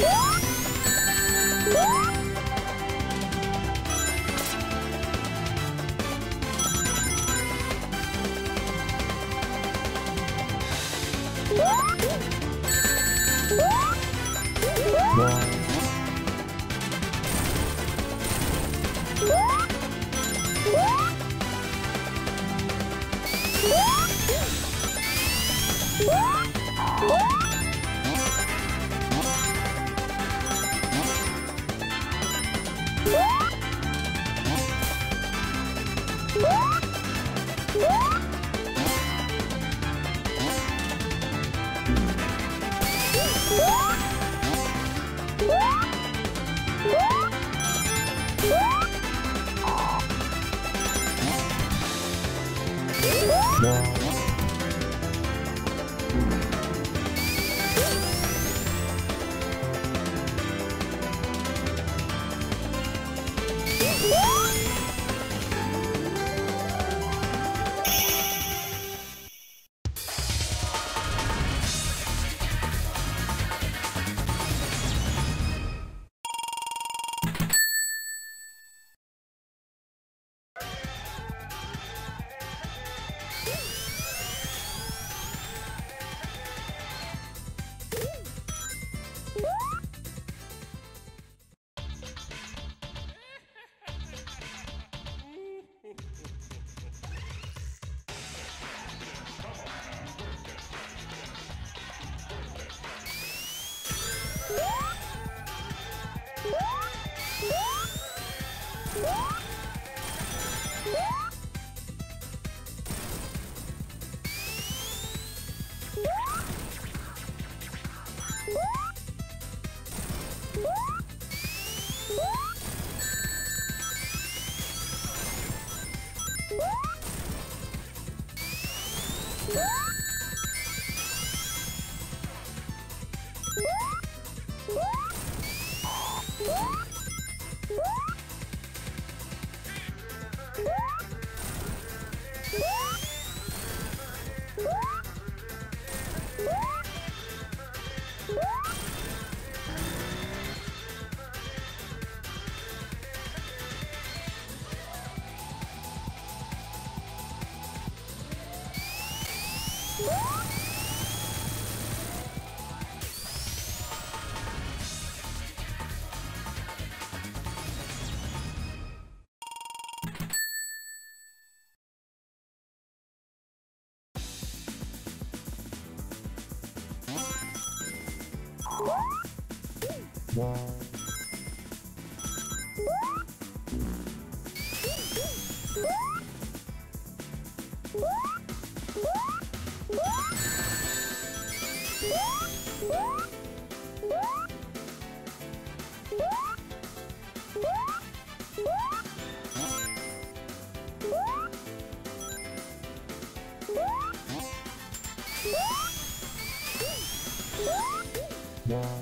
What? Whoa. Woo! Yeah.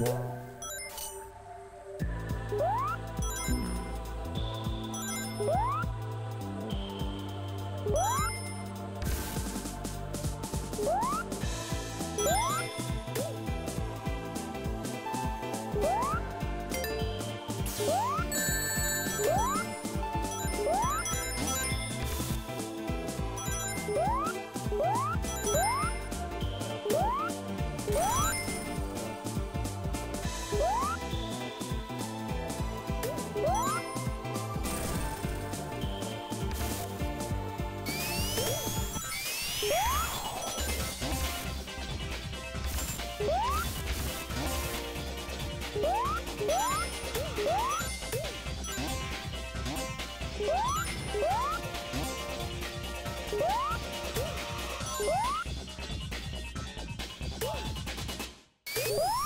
Yeah. you